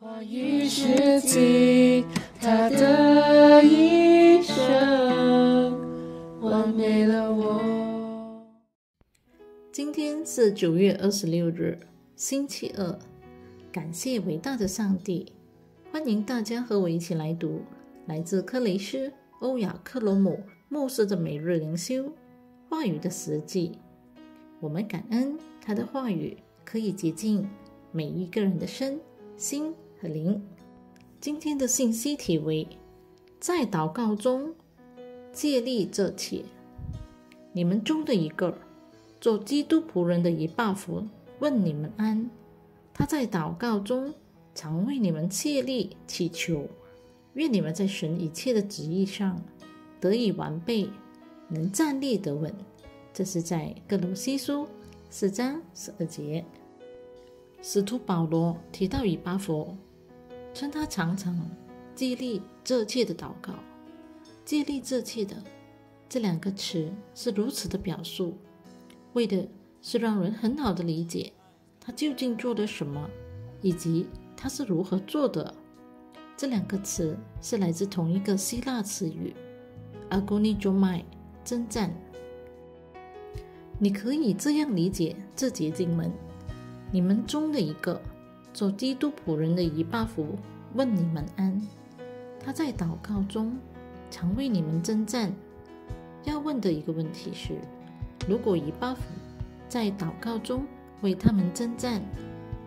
话语是尽他的一生，完美了我。今天是九月二十六日，星期二。感谢伟大的上帝，欢迎大家和我一起来读来自克雷斯欧亚克罗姆牧师的每日灵修话语的实际。我们感恩他的话语可以接近每一个人的身心。和灵，今天的信息题为：在祷告中借力这切。你们中的一个做基督仆人的一巴佛问你们安。他在祷告中常为你们切力祈求，愿你们在神一切的旨意上得以完备，能站立得稳。这是在哥罗西书四章十二节。使徒保罗提到以巴佛。称他常常激励这切的祷告，激励这切的这两个词是如此的表述，为的是让人很好的理解他究竟做了什么，以及他是如何做的。这两个词是来自同一个希腊词语 “agonizomai”，征战。你可以这样理解这节经文：你们中的一个。做基督仆人的以巴弗问你们安。他在祷告中常为你们征战。要问的一个问题是：如果以巴弗在祷告中为他们征战，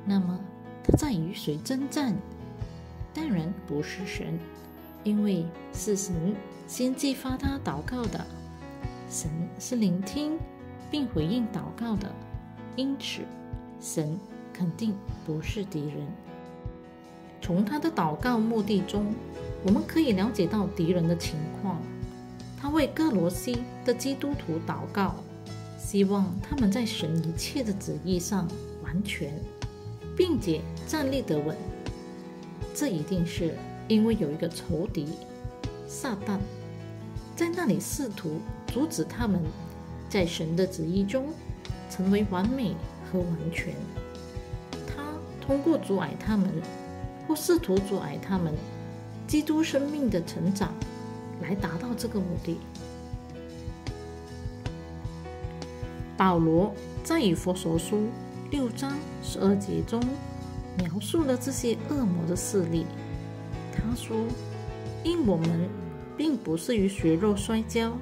那么他在与谁征战？当然不是神，因为是神先激发他祷告的。神是聆听并回应祷告的，因此神。肯定不是敌人。从他的祷告目的中，我们可以了解到敌人的情况。他为各罗西的基督徒祷告，希望他们在神一切的旨意上完全，并且站立得稳。这一定是因为有一个仇敌撒旦在那里试图阻止他们在神的旨意中成为完美和完全。通过阻碍他们，或试图阻碍他们基督生命的成长，来达到这个目的。保罗在以弗所书六章十二节中描述了这些恶魔的势力。他说：“因我们并不是与血肉摔跤，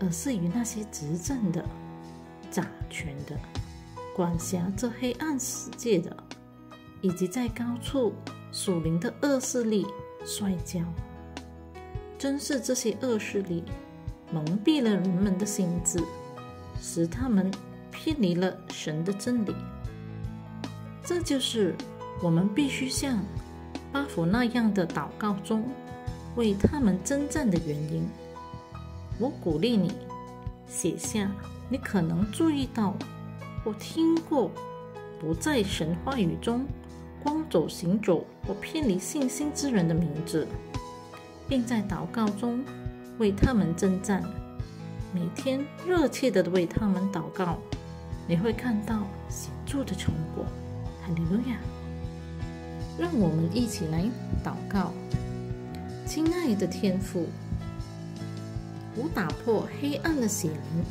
而是与那些执政的、掌权的、管辖这黑暗世界的。”以及在高处属灵的恶势力摔跤，正是这些恶势力蒙蔽了人们的心智，使他们偏离了神的真理。这就是我们必须像巴佛那样的祷告中为他们征战的原因。我鼓励你写下你可能注意到或听过不在神话语中。光走行走或偏离信心之人的名字，并在祷告中为他们征战，每天热切地为他们祷告，你会看到显著的成果。哈利路亚！让我们一起来祷告，亲爱的天父，我打破黑暗的血灵，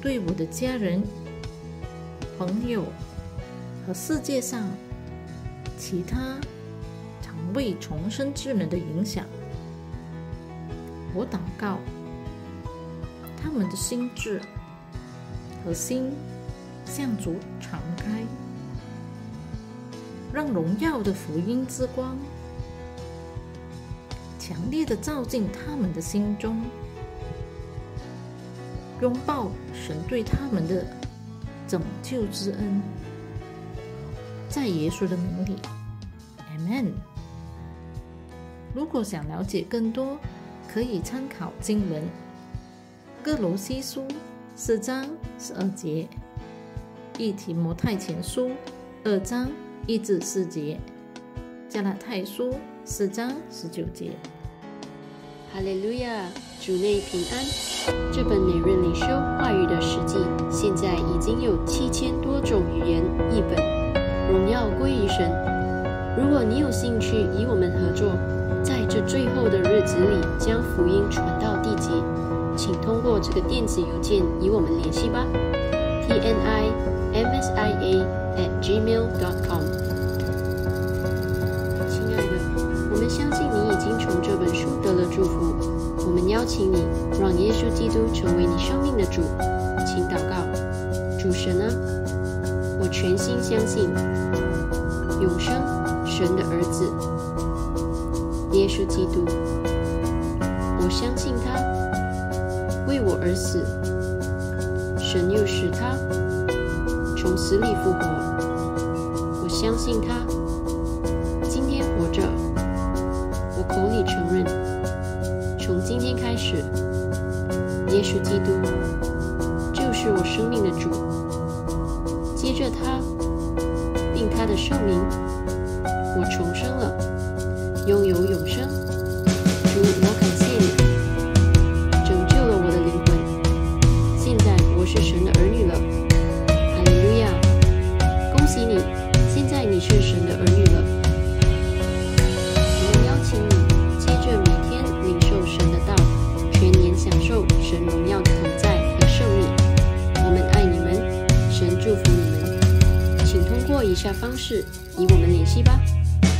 对我的家人、朋友。和世界上其他常未重生之人的影响，我祷告他们的心智和心向主敞开，让荣耀的福音之光强烈的照进他们的心中，拥抱神对他们的拯救之恩。在耶稣的名里，Amen。如果想了解更多，可以参考经文《哥罗西书》四章十二节，《一提摩太前书》二章一至四节，《加拉太书》四章十九节。哈利路亚，主内平安。这本每日领修话语的实际，现在已经有七千多你有兴趣与我们合作，在这最后的日子里将福音传到地极，请通过这个电子邮件与我们联系吧：t n i m s i a at gmail dot com。亲爱的，我们相信你已经从这本书得了祝福。我们邀请你，让耶稣基督成为你生命的主。请祷告：主神啊，我全心相信永生神的儿子耶稣基督。我相信他为我而死，神又使他从死里复活。我相信他今天活着，我口里承认，从今天开始，耶稣基督就是我生命的主。接着他，并他的圣名，我重生了，拥有永生。主，我感谢你，拯救了我的灵魂。现在我是神的儿女了。哈利路亚！恭喜你，现在你是神的儿女了。我们邀请你，接着每天领受神的道，全年享受神荣耀的同在和胜利。我们爱你们，神祝福你们。请通过以下方式与我们联系吧。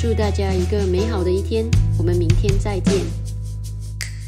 祝大家一个美好的一天，我们明天再见。